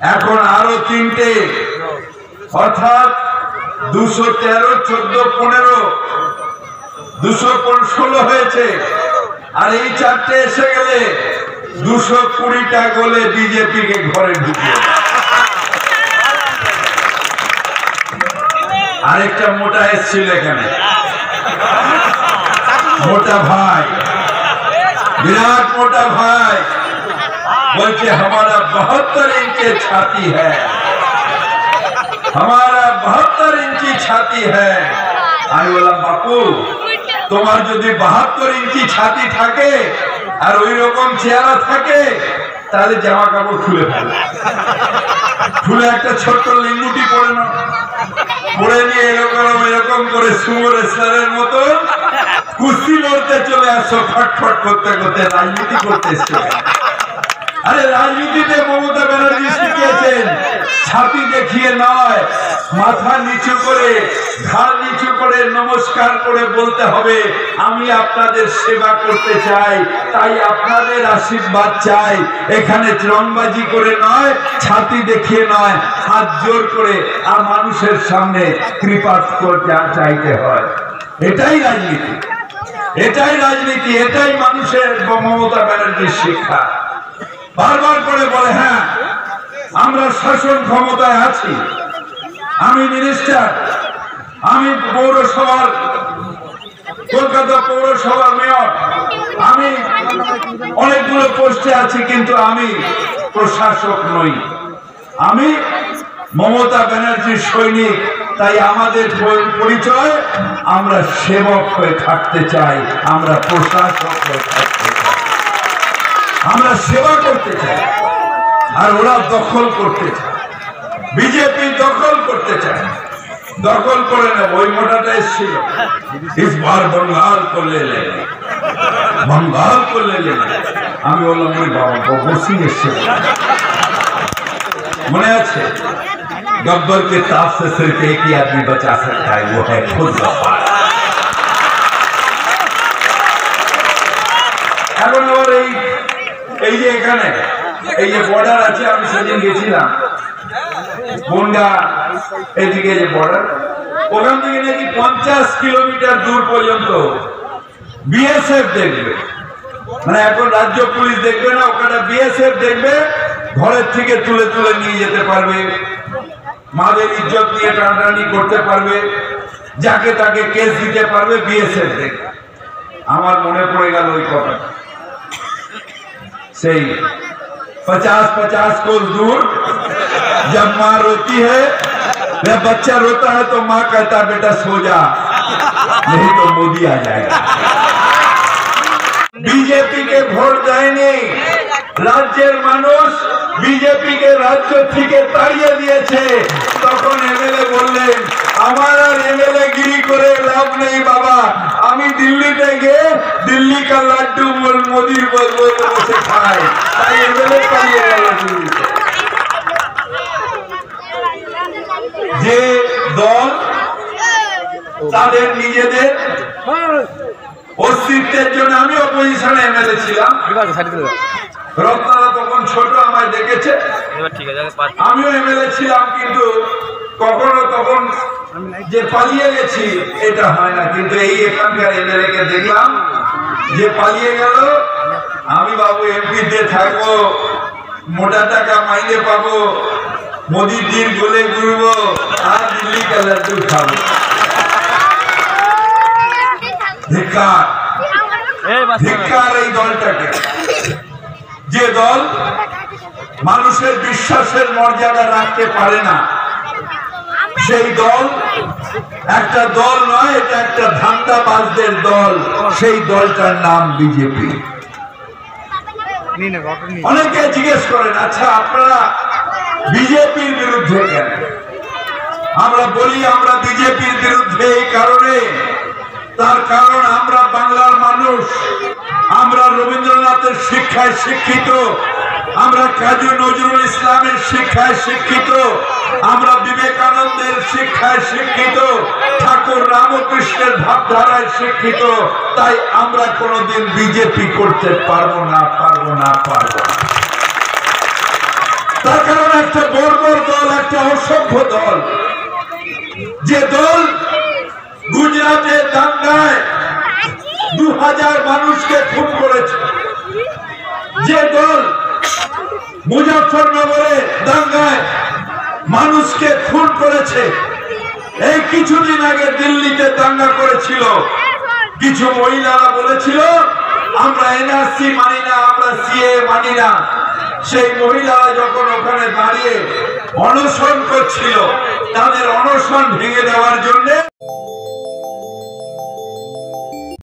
এখন আরও তিনটে। অর্থাৎ দুশো তেরো, চোদ্দ, পনেরো। দুশো ষোলো হয়েছে। আর এই চারটে এসে গেলে দুশো কুড়িটা গোলে বিজেপিকে ঘরে ঢুকে আরেকটা মোটা এসছিল এখানে। মোটা ভাই। বিরাট মোটা ভাই। बोलते हमारा बहत्तर इंच छाती है हमारा बहत्तर इंची छाती है আমি বললাম বাপু তোমার যদি বাহাত্তর ইঞ্চি ছাতি থাকে আর ওই রকম চেহারা থাকে তাহলে জামা কাপড় খুলে ফেলে খুলে একটা ছোট্ট লিঙ্গুটি পরে নাও পরে নিয়ে এরকম এরকম করে সুমো রেসলারের মতো কুস্তি লড়তে চলে আসো ফটফট করতে করতে রাজনীতি করতে এসছো আরে রাজনীতিতে মমতা ব্যানার্জি শিখিয়েছেন, ছাতি দেখিয়ে নয়, মাথা নিচু করে ঘাড় নিচু করে নমস্কার করে বলতে হবে, আমি আপনাদের সেবা করতে চাই, তাই আপনাদের আশীর্বাদ চাই। এখানে রংবাজি করে নয়, ছাতি দেখিয়ে নয়, হাত জোর করে, আর মানুষের সামনে কৃপা করতে চাইতে হয়। এটাই রাজনীতি। এটাই রাজনীতি, এটাই মানুষের মমতা ব্যানার্জির শিক্ষা। বারবার করে বলে হ্যাঁ আমরা শাসন ক্ষমতায় আছি। আমি মিনিস্টার আমি পৌরসভার, কলকাতা পৌরসভার মেয়র আমি অনেকগুলো পোস্টে আছি, কিন্তু আমি প্রশাসক নই। আমি মমতা ব্যানার্জির সৈনিক, তাই আমাদের পরিচয়, আমরা সেবক হয়ে থাকতে চাই। আমরা প্রশাসক হয়ে থাকতে আমরা সেবা করতে চাই আর ওরা দখল করতে চায় বিজেপি দখল করতে চায় দখল করে নেব ওই মোটাটা এসেছিল ইসবার বঙ্গাল করলে বঙ্গাল করলে আমি বললাম ওই বাবা বসি এসছে মনে আছে गब्बर के ताप से सिर्फ एक ही आदमी बचा सकता है वो है खुद गब्बर যে এখানে, এই যে বর্ডার আছে, আমি সেদিন গেছিলাম। বনগা এদিকে যে বর্ডার ওখান থেকে নাকি পঞ্চাশ কিলোমিটার দূর পর্যন্ত বিএসএফ দেখবে। মানে এখন রাজ্য পুলিশ দেখবে না, ওখানে বিএসএফ দেখবে, ঘরের থেকে তুলে তুলে নিয়ে যেতে পারবে। মাদের ইজ্জত নিয়ে টানাটানি করতে পারবে, যাকে তাকে কেস দিতে পারবে বিএসএফ দেখবে। আমার মনে পড়ে গেল ওই কথা সেই पचास पचास कोस दूर जब माँ रोती है या बच्चा रोता है तो माँ कहता बेटा सो जा नहीं तो मोदी आ जाएगा বিজেপি কে ভোট দেয়নি রাজ্যের মানুষ বিজেপি কে রাজ্য থেকে তাড়িয়ে দিয়েছে তখন এমএলএ বললেন আমার আর এমএলএ গিরি করে লাভ নেই কা লাড্ডু মোদির বসে খাই তাই এমএলএ পালিয়ে গেল যে দল তাদের নিজেদের অস্তিত্বের জন্য আমি অপোজিশনে এমএলএ ছিলাম। রত্নারা তখন ছোট, আমায় দেখেছে। আমিও এমএলএ ছিলাম, কিন্তু কখনো তখন যে পালিয়ে গেছি, এটা হয় না। কিন্তু এই এখানকার এমএলএ কে দেখলাম। যে পালিয়ে গেল আমি বাবু এমপি তে থাকব মোটা টাকা মাইনে পাবো মোদির দিন গোলে ঘুরবো আর দিল্লি কালার খাব। ধিক্কার। ধিক্কার এই দলটাকে। যে দল মানুষের বিশ্বাসের মর্যাদা রাখতে পারে না সেই দল একটা দল নয় এটা একটা ধান্দাবাজদের দল। সেই দলটার নাম বিজেপি অনেকে জিজ্ঞেস করেন আচ্ছা আপনারা বিজেপির বিরুদ্ধে কেন? আমরা বলি আমরা বিজেপির বিরুদ্ধে এই কারণে। তার কারণ আমরা বাংলার মানুষ। আমরা রবীন্দ্রনাথের শিক্ষায় শিক্ষিত। আমরা কাজী নজরুল ইসলামের শিক্ষায় শিক্ষিত, আমরা বিবেকানন্দের শিক্ষায় শিক্ষিত, ঠাকুর রামকৃষ্ণের ভাবধারায় শিক্ষিত, তাই আমরা কোনোদিন বিজেপি করতে পারব না পারব না, পারব তার কারণ একটা বর্বর দল, একটা অসভ্য দল। যে দল গুজরাটের দাঙ্গায় দু হাজার মানুষকে খুন করেছে। যে দল মুজফরনগরে দাঙ্গায় মানুষকে খুন করেছে। এই কিছুদিন আগে দিল্লিতে দাঙ্গা করেছিল। কিছু মহিলারা বলেছিল, আমরা এনআরসি মানি না, আমরা সিএ মানি না। সেই মহিলারা যখন ওখানে দাঁড়িয়ে অনশন করছিল, তাদের অনশন ভেঙে দেওয়ার জন্য